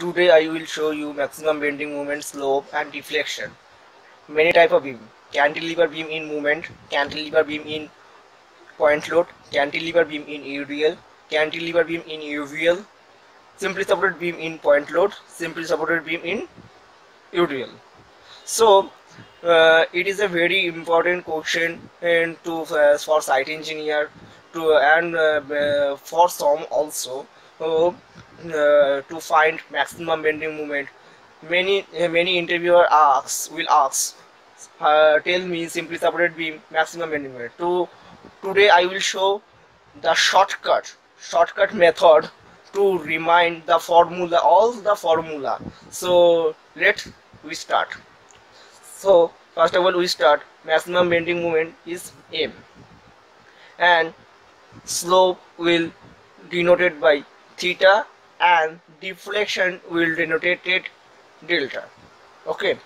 Today I will show you maximum bending moment, slope and deflection. Many type of beam. Cantilever beam in moment, cantilever beam in point load, cantilever beam in UDL, cantilever beam in UVL, simply supported beam in point load, simply supported beam in UDL. So uh, it is a very important question and to uh, for site engineer to and uh, uh, for some also uh, to find maximum bending moment many uh, many interviewer asks will ask uh, tell me simply supported beam maximum bending moment to today i will show the shortcut shortcut method to remind the formula all the formula. So let we start. So first of all we start. Maximum bending moment is m. And slope will denoted by theta and deflection will denoted delta. Okay.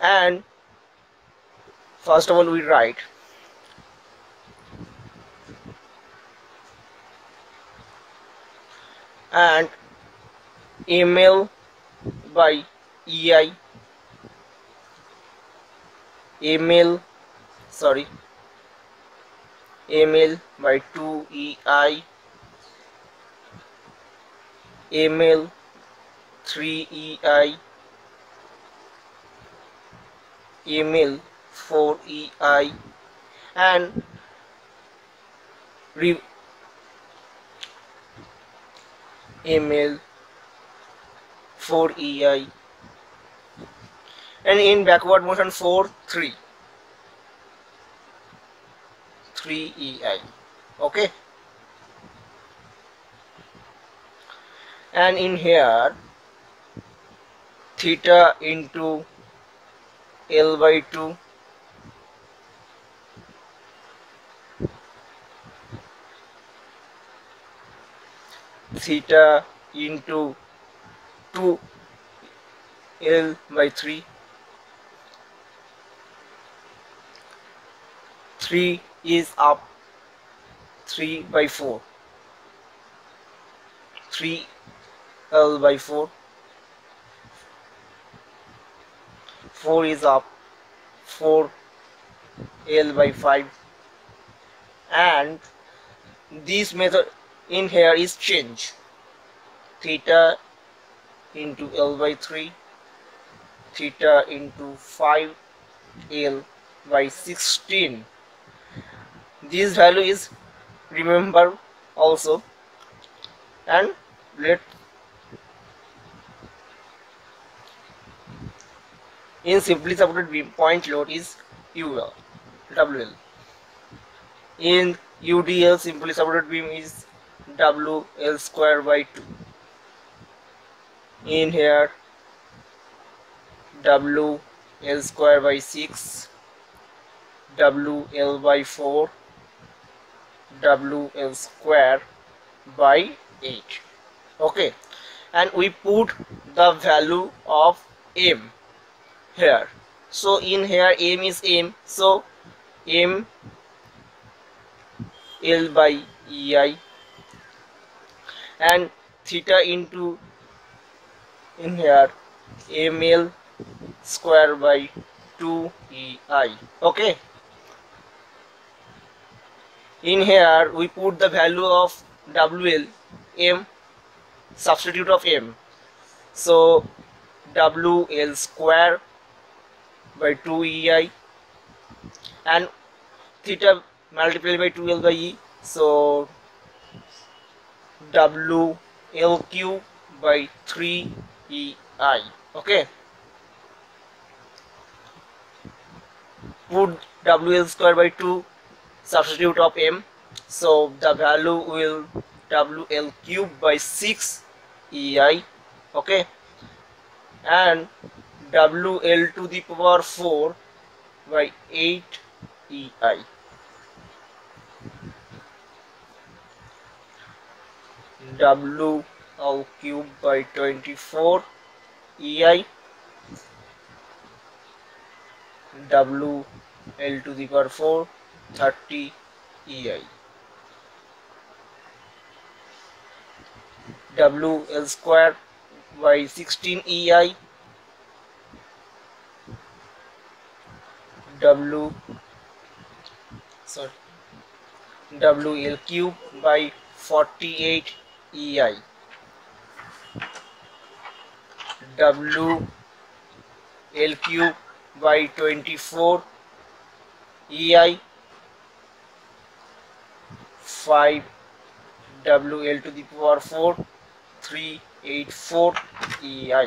And first of all we write and ml by ei ml sorry. Ml by 2 ei ml 3 ei ml 4 ei and re ml 4 ei and in backward motion 4 3 3 ei okay and in here theta into L by 2 theta into 2 L by 3 3 is up. 3 by 4 3 L by 4 4 is up. 4 L by 5 and this method in here is change. Theta into L by 3 theta into 5 L by 16 this value is remember also. And let in simply supported beam point load is UL WL in UDL simply supported beam is WL square by 2 in here WL square by 6 WL by 4 WL square by 8 okay. And we put the value of M here. So in here M is M so M L by EI and theta into in here ml square by 2 ei okay. In here we put the value of wl m substitute of m. So wl square by 2 ei and theta multiplied by 2l by e. So w l cube by 3 ei okay. Put wl square by 2 substitute of m. So the value will wl cube by 6 ei okay. And wl to the power 4 by 8 ei w all cube by 24 ei w l to the power 4 30 ei w l square by 16 EI W sorry. WL cube by 48 EI W L cube by 24 EI 5 WL to the power 4 384 EI